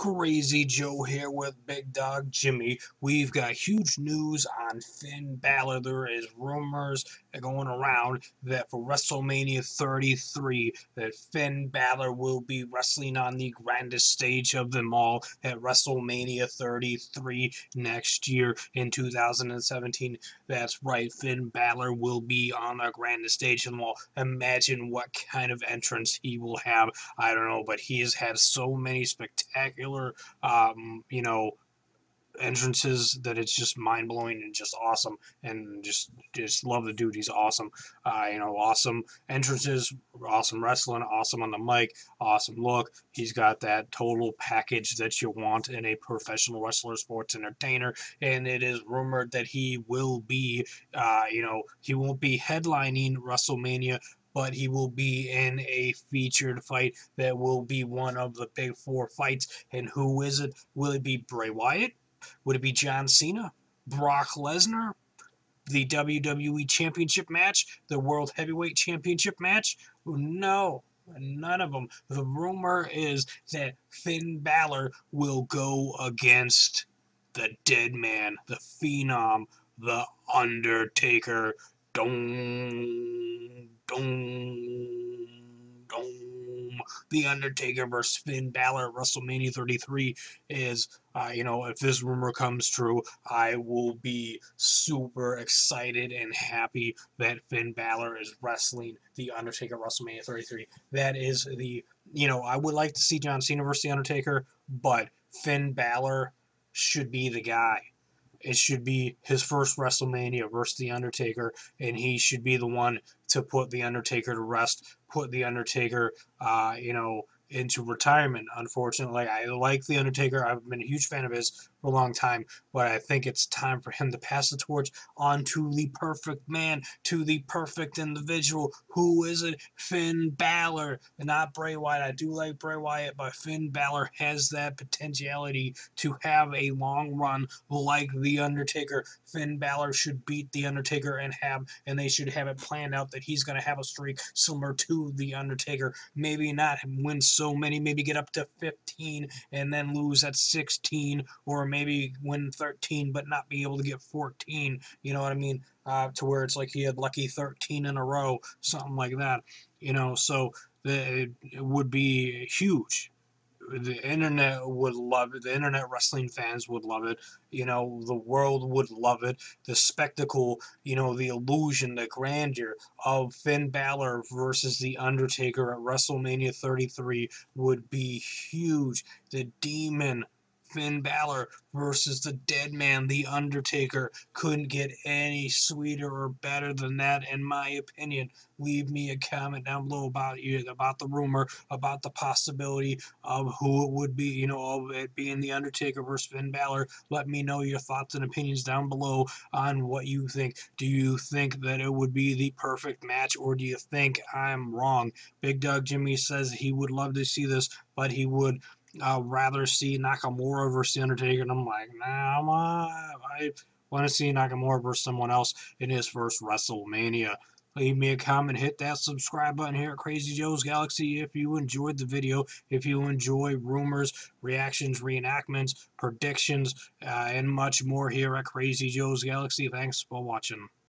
Crazy Joe here with Big Dog Jimmy. We've got huge news on Finn Balor. There is rumors going around that for WrestleMania 33 that Finn Balor will be wrestling on the grandest stage of them all at WrestleMania 33 next year in 2017. That's right, Finn Balor will be on the grandest stage of them all. Imagine what kind of entrance he will have. I don't know, but he has had so many spectacular um, you know, entrances that it's just mind blowing and just awesome and just just love the dude. He's awesome. Uh, you know, awesome entrances, awesome wrestling, awesome on the mic, awesome look. He's got that total package that you want in a professional wrestler, sports entertainer. And it is rumored that he will be, uh, you know, he won't be headlining WrestleMania, but he will be in a featured fight that will be one of the big four fights. And who is it? Will it be Bray Wyatt? Would it be John Cena? Brock Lesnar? The WWE Championship match? The World Heavyweight Championship match? No. None of them. The rumor is that Finn Balor will go against the dead man, the phenom, the Undertaker. Dong, dong. The Undertaker versus Finn Balor at WrestleMania 33 is, uh, you know, if this rumor comes true, I will be super excited and happy that Finn Balor is wrestling The Undertaker WrestleMania 33. That is the, you know, I would like to see John Cena versus The Undertaker, but Finn Balor should be the guy it should be his first WrestleMania versus The Undertaker, and he should be the one to put The Undertaker to rest, put The Undertaker, uh, you know, into retirement, unfortunately. I like The Undertaker. I've been a huge fan of his for a long time, but I think it's time for him to pass the torch on to the perfect man, to the perfect individual. Who is it? Finn Balor, and not Bray Wyatt. I do like Bray Wyatt, but Finn Balor has that potentiality to have a long run like The Undertaker. Finn Balor should beat The Undertaker and have, and they should have it planned out that he's going to have a streak similar to The Undertaker. Maybe not win so many, maybe get up to 15 and then lose at 16 or maybe win 13 but not be able to get 14. You know what I mean? Uh, to where it's like he had lucky 13 in a row, something like that. You know, so the, it would be huge the internet would love it. The internet wrestling fans would love it. You know, the world would love it. The spectacle, you know, the illusion, the grandeur of Finn Balor versus The Undertaker at WrestleMania 33 would be huge. The demon Finn Balor versus the dead man, The Undertaker. Couldn't get any sweeter or better than that, in my opinion. Leave me a comment down below about you, about the rumor, about the possibility of who it would be, you know, of it being The Undertaker versus Finn Balor. Let me know your thoughts and opinions down below on what you think. Do you think that it would be the perfect match, or do you think I'm wrong? Big Dog Jimmy says he would love to see this, but he would I'd rather see Nakamura versus Undertaker. And I'm like, nah, I want to see Nakamura versus someone else in his first WrestleMania. Leave me a comment, hit that subscribe button here at Crazy Joe's Galaxy if you enjoyed the video, if you enjoy rumors, reactions, reenactments, predictions, uh, and much more here at Crazy Joe's Galaxy. Thanks for watching.